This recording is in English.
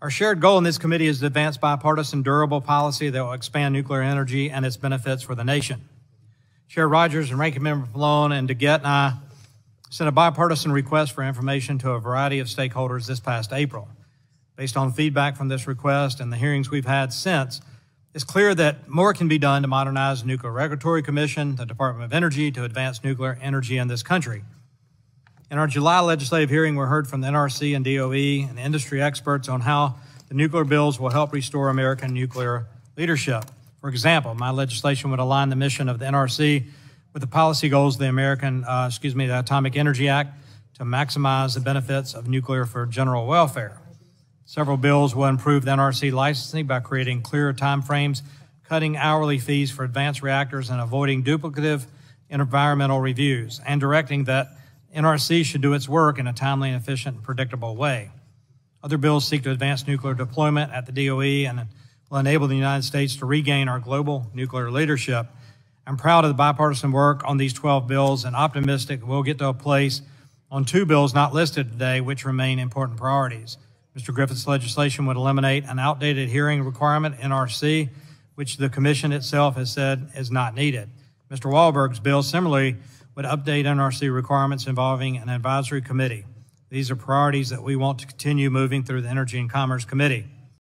Our shared goal in this committee is to advance bipartisan, durable policy that will expand nuclear energy and its benefits for the nation. Chair Rodgers and Ranking Member Pallone and DeGette and I sent a bipartisan request for information to a variety of stakeholders this past April. Based on feedback from this request and the hearings we've had since, it's clear that more can be done to modernize the Nuclear Regulatory Commission, the Department of Energy, to advance nuclear energy in this country. In our July legislative hearing, we heard from the NRC and DOE and industry experts on how the nuclear bills will help restore American nuclear leadership. For example, my legislation would align the mission of the NRC with the policy goals of the American, uh, excuse me, the Atomic Energy Act to maximize the benefits of nuclear for general welfare. Several bills will improve the NRC licensing by creating clearer timeframes, cutting hourly fees for advanced reactors, and avoiding duplicative environmental reviews, and directing that NRC should do its work in a timely, and efficient, and predictable way. Other bills seek to advance nuclear deployment at the DOE and will enable the United States to regain our global nuclear leadership. I'm proud of the bipartisan work on these 12 bills and optimistic we'll get to a place on two bills not listed today, which remain important priorities. Mr. Griffith's legislation would eliminate an outdated hearing requirement, NRC, which the Commission itself has said is not needed. Mr. Walberg's bill similarly would update NRC requirements involving an advisory committee. These are priorities that we want to continue moving through the Energy and Commerce Committee.